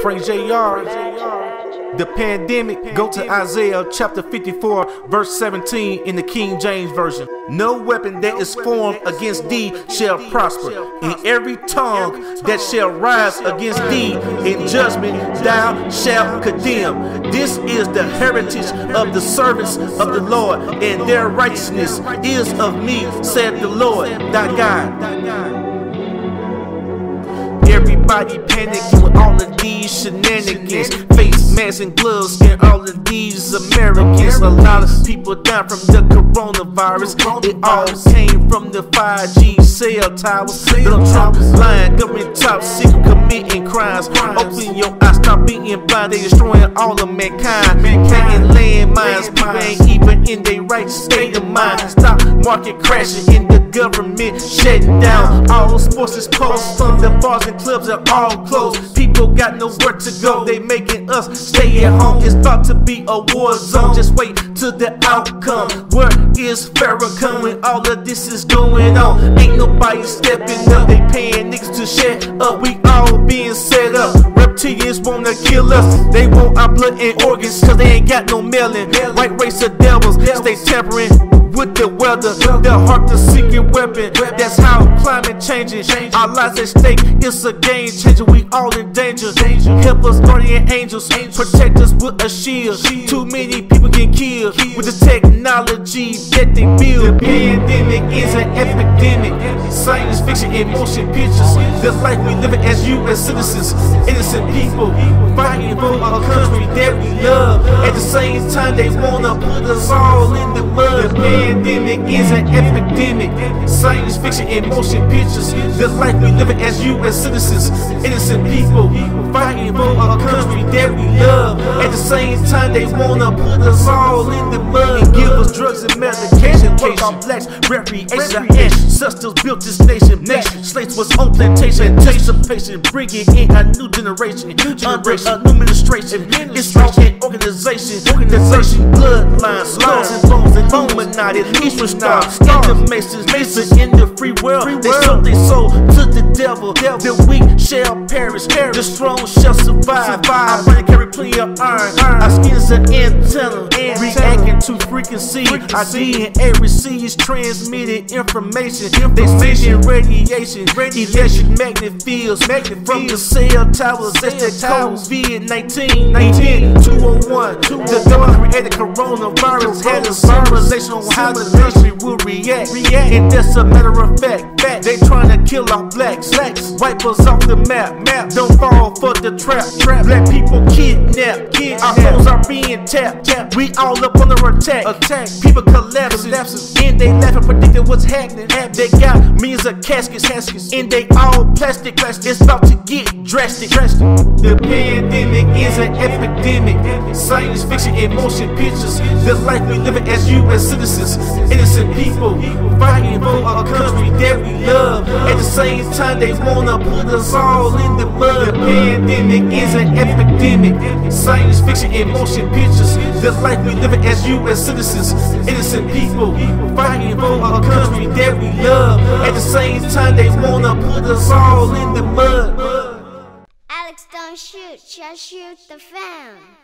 Frank Jay-R The pandemic, go to Isaiah chapter 54, verse 17 in the King James Version. No weapon that is formed against thee shall prosper, and every tongue that shall rise against thee in judgment thou shalt condemn. This is the heritage of the servants of the Lord, and their righteousness is of me, said the Lord thy God. Everybody panicking with all of these shenanigans. Face masks and gloves and all of these Americans. A lot of people die from the coronavirus. It all came from the 5G cell towers. Donald Trump lying, government top secret committing crimes. Open your stop being blind. They destroying all of mankind. Planting landmines, people ain't even in their right state of mind. Stop market crashing in the government shutting down. All sports is postponed. The bars and clubs are all closed. People got nowhere to go. They making us stay at home. It's about to be a war zone. Just wait till the outcome. Where is Farrakhan when all of this is going on? Ain't nobody stepping up. They paying niggas to shut up. We Kill us. They want our blood and organs cause they ain't got no melanin. White race of devils stay tampering with the weather. Their heart the secret weapon. That's how climate changing. Our lives at stake. It's a game changer. We all in danger. Help us, guardian angels. Protect us with a shield. Too many people get killed with the technology that they build. The pandemic is an epidemic. Science fiction and motion pictures. The life we live as U.S. citizens. Innocent people fighting for a country that we love. At the same time, they wanna put us all in the mud. Pandemic is an epidemic. Science fiction and motion pictures. The life we live as U.S. citizens. Innocent people fighting for a country that we love. At the same time, they wanna put us all in the mud and give us drugs and medication. Work on blacks, recreation, and ancestors built this nation. Nation slaves was on plantation, anticipation, bringing in a new generation. New generation, new administration. It's all an organization, organization, bloodlines, laws and bones, and Illuminati, Eastern Star, the Masons, Masons in the free world. They sold their soul to the devil. The weak shall perish, the strong shall survive. I bring carry plenty of iron. Our skin is an antenna, reacting to frequency. Our DNA receives transmitted information. They sending radiation, electromagnetic fields from the cell towers. That's that COVID 19, 19, 201. The government created coronavirus, had a civilization on how the country will react. And that's a matter of fact. fact. They trying to kill our blacks, blacks, wipe us off the map. Map, don't fall for the trap. Trap, black people kidnapped. Kidnap. Our phones are being tapped. Tapped. We all up under attack. Attack. People collapsing. collapsing. And they laughing, predicting what's happening. They got millions of caskets, caskets, and they all plastic. plastic. It's about to get drastic. drastic. The pandemic is an epidemic. Science fiction and motion pictures. The life we live as U.S. citizens, innocent people fighting for a country that we love. At the same time, they wanna put us all in the mud. The pandemic is an epidemic. Science fiction and motion pictures. The life we live as U.S. citizens, innocent people fighting for a country that we love. At the same time, they wanna put us all in the mud. Alex, don't shoot, just shoot the fan.